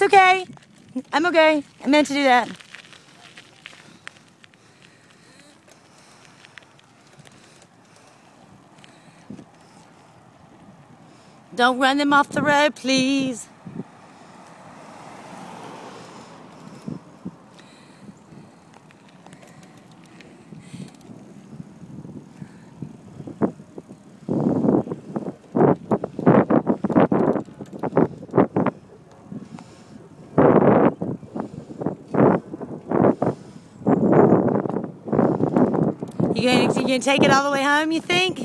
okay. I'm okay. I meant to do that. Don't run them off the road, please. You gonna, you gonna take it all the way home, you think?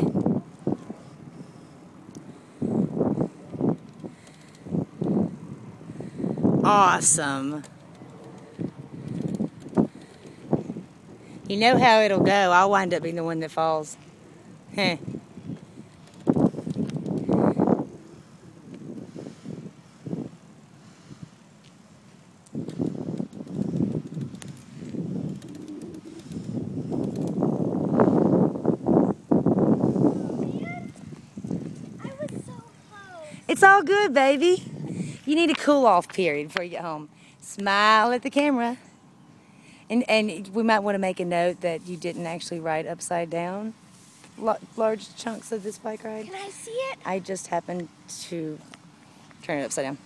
Awesome. You know how it'll go. I'll wind up being the one that falls. It's all good, baby. You need a cool off period before you get home. Smile at the camera. And and we might want to make a note that you didn't actually ride upside down la- large chunks of this bike ride. Can I see it? I just happened to turn it upside down.